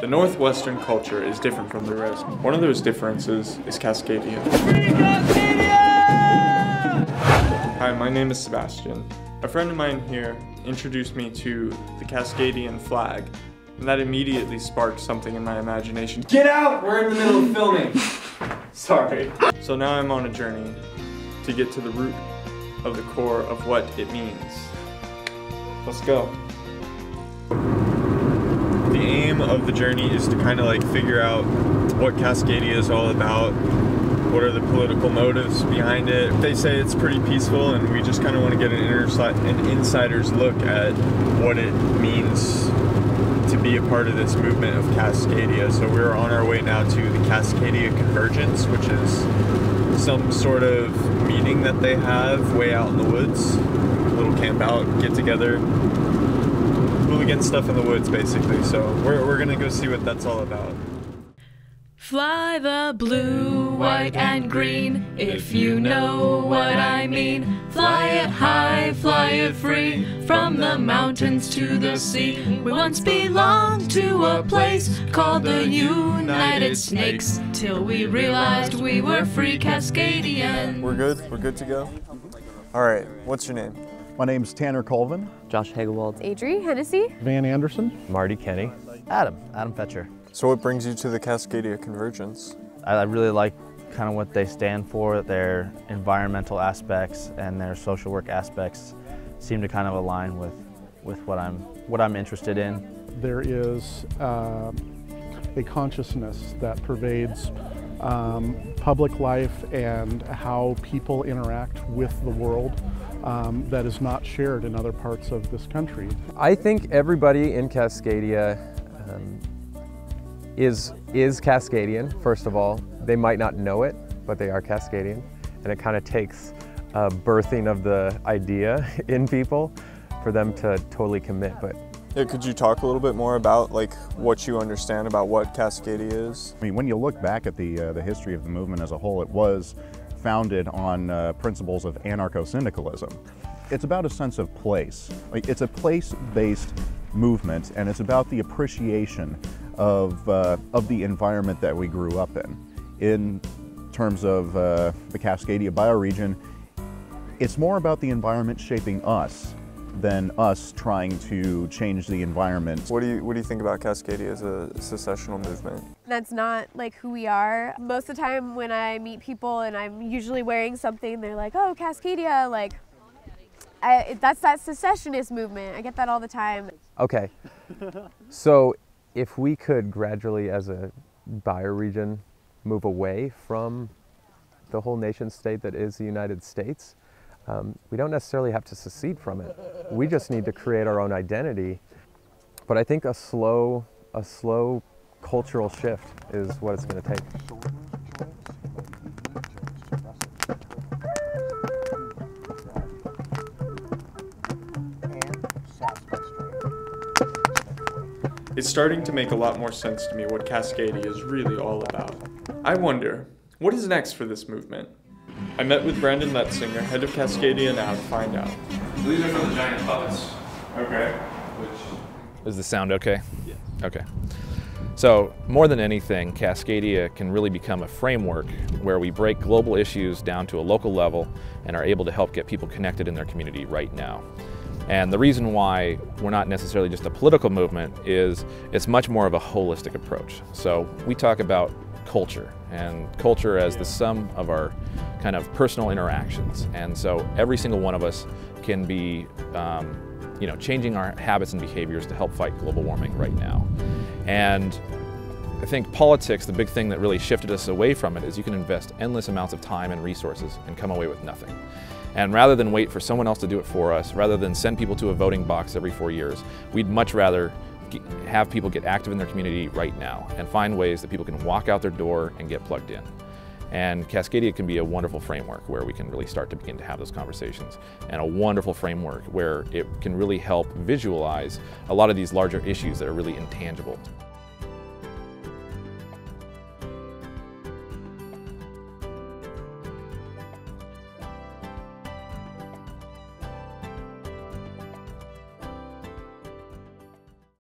The Northwestern culture is different from the rest. One of those differences is Cascadia. Hi, my name is Sebastian. A friend of mine here introduced me to the Cascadian flag, and that immediately sparked something in my imagination. Get out! We're in the middle of filming. Sorry. So now I'm on a journey to get to the root of the core of what it means. Let's go. Of the journey is to kind of like figure out what Cascadia is all about. What are the political motives behind it? They say it's pretty peaceful, and we just kind of want to get an, an insider's look at what it means to be a part of this movement of Cascadia. So we're on our way now to the Cascadia Convergence, which is some sort of meeting that they have way out in the woods. Little camp out, get together, hooligan stuff in the woods, basically. So we're, we're gonna go see what that's all about. Fly the blue, white, and green, if you know what I mean. Fly it high, fly it free, from the mountains to the sea. We once belonged to a place called the United Snakes, till we realized we were free Cascadians. We're good? We're good to go? All right, what's your name? My name's Tanner Colvin. Josh Hagelwald. Adri Hennessy. Van Anderson. Marty Kenny. Adam. Adam Fetcher. So what brings you to the Cascadia Convergence? I really like kind of what they stand for, their environmental aspects and their social work aspects seem to kind of align with, with what, I'm, what I'm interested in. There is uh, a consciousness that pervades um, public life and how people interact with the world um, that is not shared in other parts of this country. I think everybody in Cascadia um, is, is Cascadian, first of all. They might not know it, but they are Cascadian. And it kind of takes a birthing of the idea in people for them to totally commit. But yeah, could you talk a little bit more about like what you understand about what Cascadia is? I mean, when you look back at the uh, the history of the movement as a whole, it was founded on uh, principles of anarcho-syndicalism. It's about a sense of place. Like, it's a place-based movement, and it's about the appreciation of, uh, of the environment that we grew up in. In terms of uh, the Cascadia bioregion, it's more about the environment shaping us than us trying to change the environment. What do you what do you think about Cascadia as a secessional movement? That's not like who we are. Most of the time when I meet people and I'm usually wearing something, they're like, "Oh, Cascadia," like I, that's that secessionist movement. I get that all the time. Okay, so if we could gradually, as a bioregion, move away from the whole nation state that is the United States, um, we don't necessarily have to secede from it. We just need to create our own identity. But I think a slow, a slow cultural shift is what it's going to take. It's starting to make a lot more sense to me what Cascadia is really all about. I wonder, what is next for this movement? I met with Brandon Letsinger, head of Cascadia now, to find out. These are from the giant puppets. Okay. Which... Is the sound okay? Yeah. Okay. So, more than anything, Cascadia can really become a framework where we break global issues down to a local level and are able to help get people connected in their community right now. And the reason why we're not necessarily just a political movement is it's much more of a holistic approach. So we talk about culture and culture as the sum of our kind of personal interactions. And so every single one of us can be um, you know, changing our habits and behaviors to help fight global warming right now. And I think politics, the big thing that really shifted us away from it is you can invest endless amounts of time and resources and come away with nothing. And rather than wait for someone else to do it for us, rather than send people to a voting box every four years, we'd much rather have people get active in their community right now and find ways that people can walk out their door and get plugged in. And Cascadia can be a wonderful framework where we can really start to begin to have those conversations and a wonderful framework where it can really help visualize a lot of these larger issues that are really intangible.